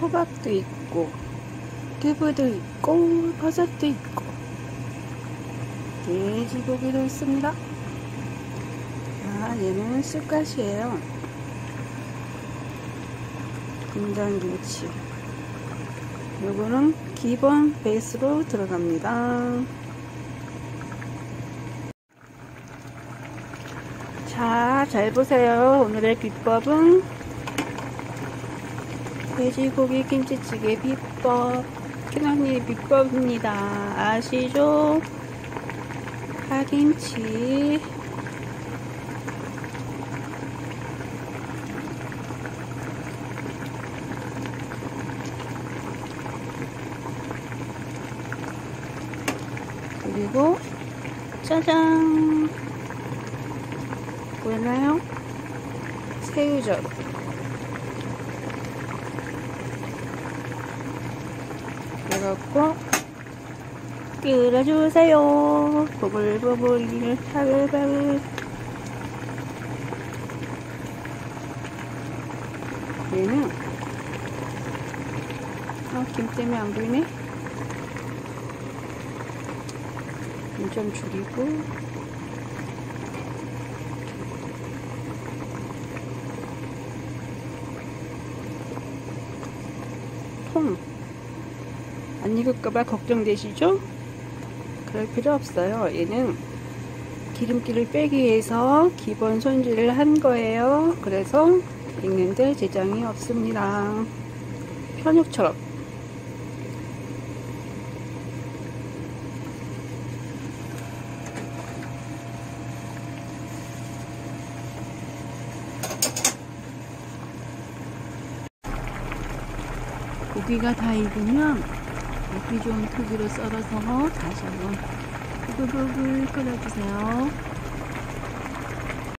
호박도 있고 두부도 있고 버섯도 있고 돼지고기도 있습니다. 아 얘는 쑥갓이에요. 김장김치 요거는 기본 베이스로 들어갑니다. 자, 잘 보세요. 오늘의 비법은 돼지고기 김치찌개 비법. 큰언니 비법입니다. 아시죠? 파김치. 그리고 짜잔 보이나요? 새우젓 그래갖고 끓여주세요. 보글보글 바글바글. 얘는? 어, 김 때문에 안 보이네? 좀 줄이고. 통. 안 익을까봐 걱정되시죠? 그럴 필요 없어요. 얘는 기름기를 빼기 위해서 기본 손질을 한 거예요. 그래서 익는데 제장이 없습니다. 편육처럼. 고기가 다 익으면 고기 좀 크기로 썰어서 다시 한번 부글부글 끓여주세요.